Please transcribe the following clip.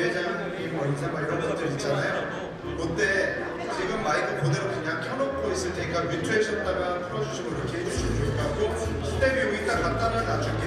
대회장님 뭐 인사 막 이런 것들 있잖아요. 그때 지금 마이크 그대로 그냥 켜놓고 있을 테니까 뮤트에셨다가 풀어주시고 이렇게 해주시면 좋을 것 같고 스텝이 여기다 갖다는 놔줄게